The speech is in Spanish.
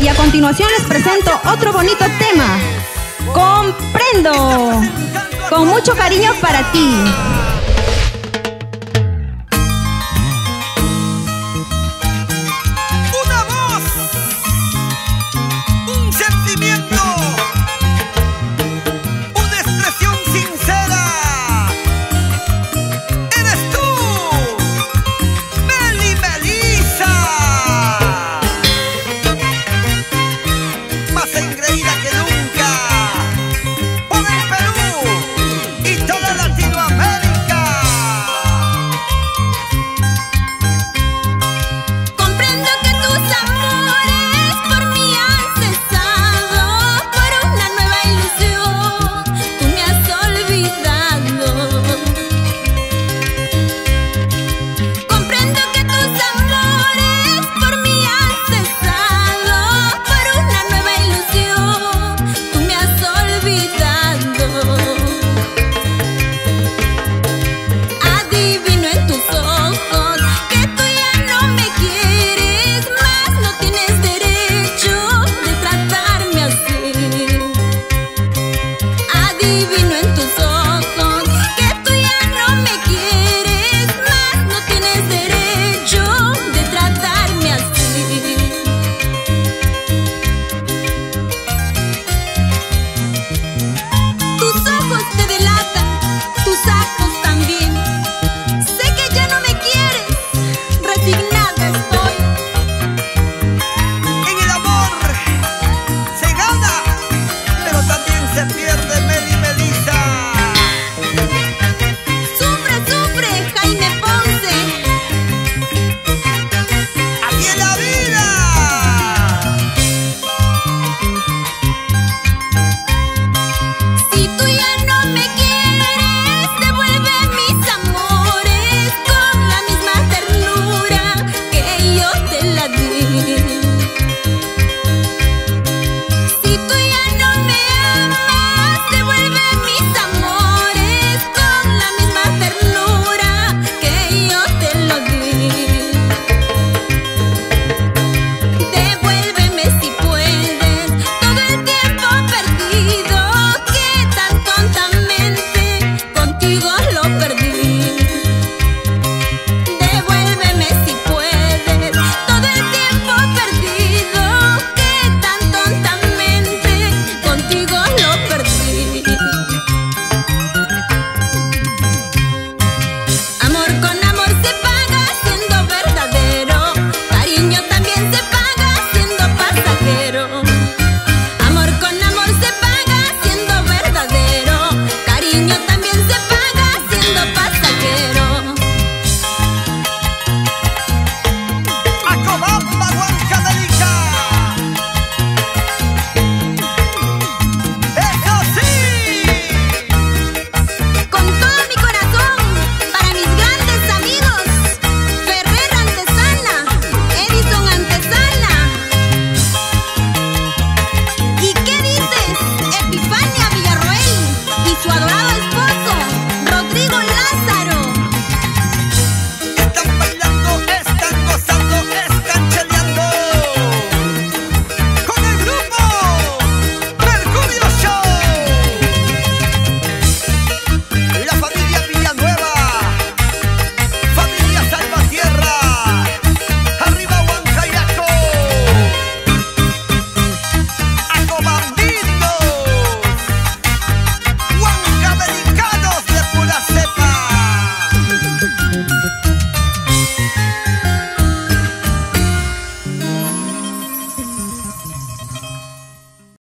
Y a continuación les presento otro bonito tema. Comprendo. Con mucho cariño para ti.